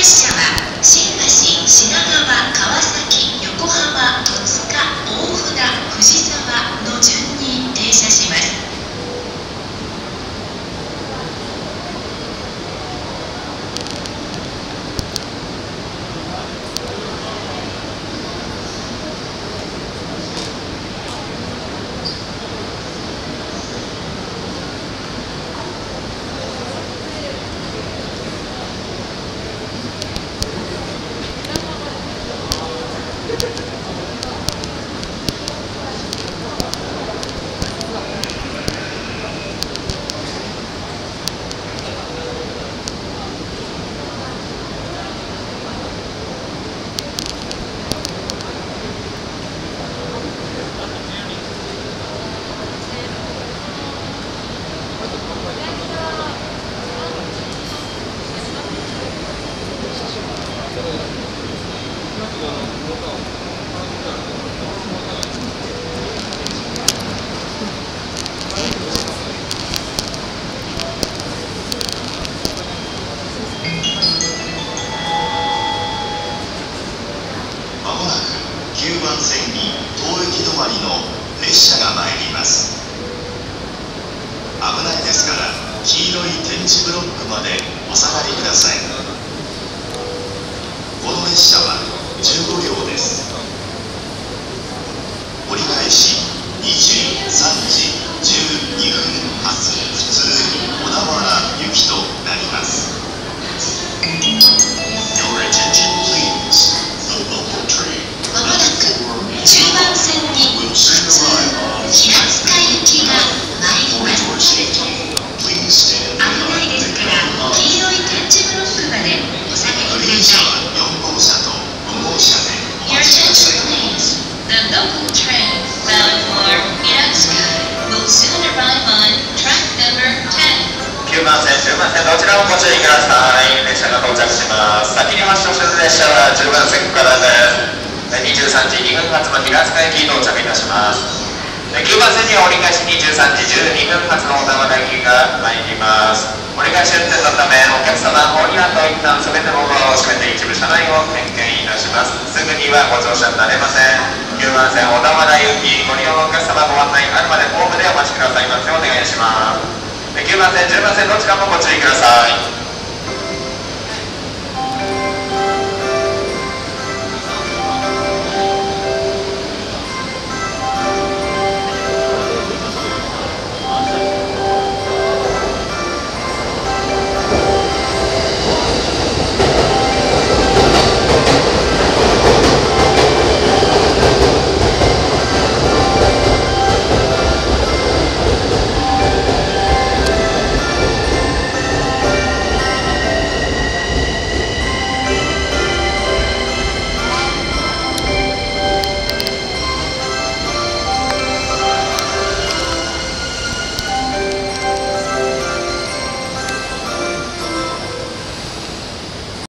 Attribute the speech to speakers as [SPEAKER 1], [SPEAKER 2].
[SPEAKER 1] 列車は新橋品川川崎横
[SPEAKER 2] 浜戸塚大9番線に
[SPEAKER 1] 当
[SPEAKER 2] 駅
[SPEAKER 1] 止ま
[SPEAKER 2] りの列車が参ります。危ないですから黄色い点字ブロックまでお下がりください。折 10.
[SPEAKER 3] 9番線、10番線どちらもご注意ください列車が到着します先に発車する列車は10番線からです23時2分発の平塚駅到着いたします9番線には折り返し23時12分発の小田原駅が参ります。折り返し運転のためお客様お庭と一旦全てのドアを閉めて一部車内を点検い。たしますすぐにはご乗車になれません9番線小田原行きご利用のお客様ご案内あるまどちらもご注意ください。